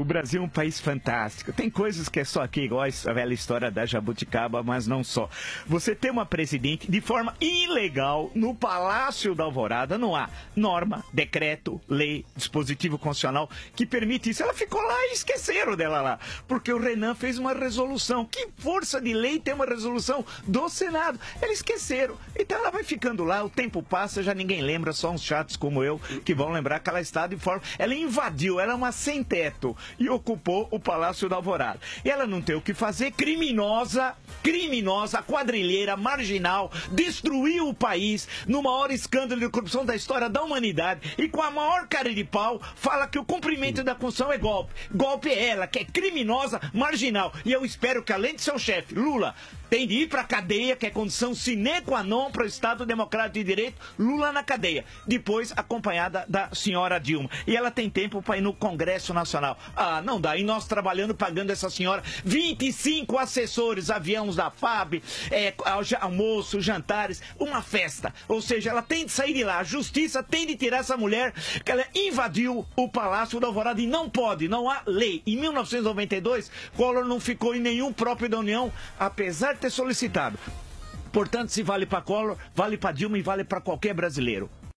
O Brasil é um país fantástico. Tem coisas que é só aqui, igual a velha história da jabuticaba, mas não só. Você tem uma presidente de forma ilegal no Palácio da Alvorada, não há norma, decreto, lei, dispositivo constitucional que permite isso. Ela ficou lá e esqueceram dela lá, porque o Renan fez uma resolução. Que força de lei tem uma resolução do Senado? Eles esqueceram. Então ela vai ficando lá, o tempo passa, já ninguém lembra, só uns chatos como eu que vão lembrar que ela está de forma. Ela invadiu, ela é uma sem teto e ocupou o Palácio da Alvorada. E ela não tem o que fazer, criminosa, criminosa, quadrilheira, marginal, destruiu o país no maior escândalo de corrupção da história da humanidade e com a maior cara de pau fala que o cumprimento da Constituição é golpe. Golpe é ela, que é criminosa, marginal. E eu espero que, além de seu chefe, Lula, tem de ir para a cadeia, que é condição sine qua non para o Estado Democrático de Direito, Lula na cadeia. Depois, acompanhada da senhora Dilma. E ela tem tempo para ir no Congresso Nacional. Ah, não dá. E nós trabalhando, pagando essa senhora 25 assessores, aviões da FAB, é, almoço, jantares, uma festa. Ou seja, ela tem de sair de lá. A justiça tem de tirar essa mulher, que ela invadiu o Palácio da Alvorada e não pode, não há lei. Em 1992, Collor não ficou em nenhum próprio da União, apesar ter solicitado. Portanto, se vale para Collor, vale para Dilma e vale para qualquer brasileiro.